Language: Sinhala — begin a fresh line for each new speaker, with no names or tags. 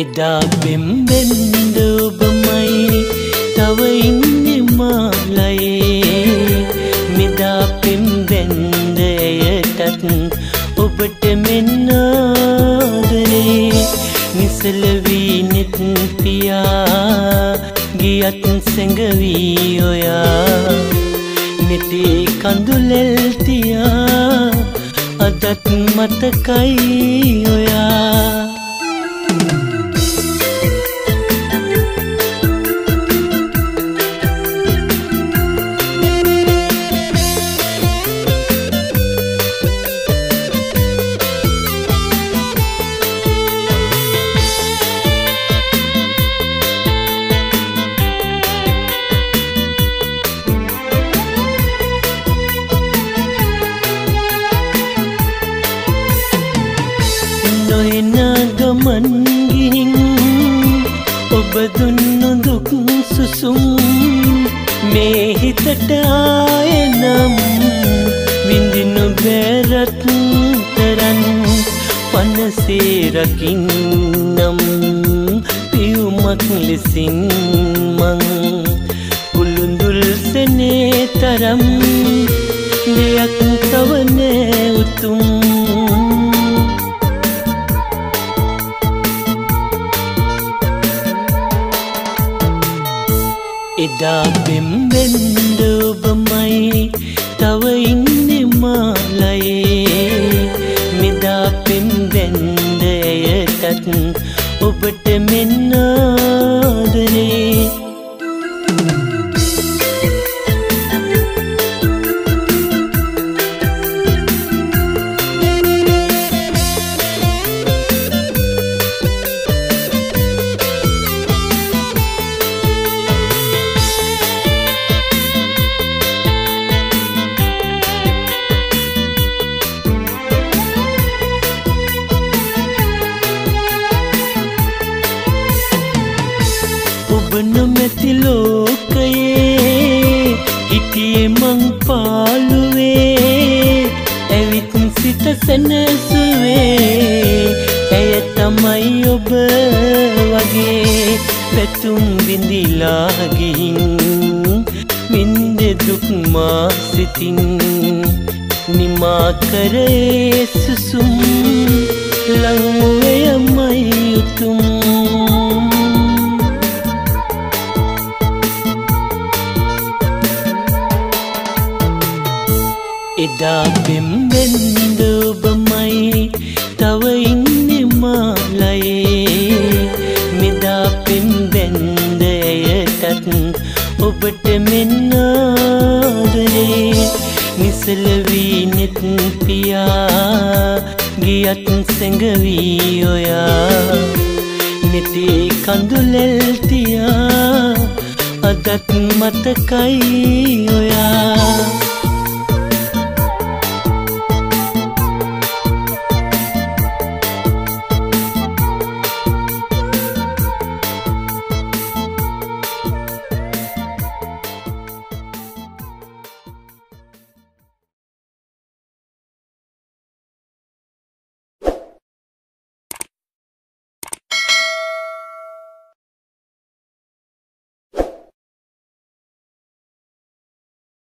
එදා පෙම්බෙන්ද ඔබමයි තව ඉන්නේ මාලයේ. මෙදා පෙම්බෙන්ද එයටත් ඔබට මෙන්නාදරේ නිසලවී නෙත් පියා ගියත් සැඟවී ඔයා. නෙතේ කඳුලෙල්තියා අදත් මතකයි ඔයා. ගමන් ගිහින් ඔබ දුන්නු දුක් සුසුම් මේ හිතට ආයනම් විඳිනු බැරත් තරන් පනසේරකින්නම් පියුමක් ලෙසින් මං උළුඳුල් සනේ තරම් දෙයක් තවනෑ එදා පෙම්බෙන්ද ඔබමයි තව ඉන්නේ මාලයේ. මෙදා පෙම්බෙන්ද එයටත් ඔබට නොමැති ලෝකයේ හිටියේ මං පාළුවේ. ඇවිත් සිත සැනසුවේ. ඇය තමයි ඔබ වගේ. පැතුම් විඳිලා ගිහින් වින්ද දුක් මා සිතින් නිමා කරේ සුසුම්. ලංවයමයි උතුම්. එදා පෙම්බෙන්ද ඔබමයි තව ඉන්නේ මාලයේ. මෙදා පෙම්බෙන්ද එයටත් ඔබට මෙන්නාදරේ නිසලවී නෙත් පියා ගියත් සැඟවී ඔයා. නෙතේ කඳුලෙල්තියා අදත් මතකයි ඔයා.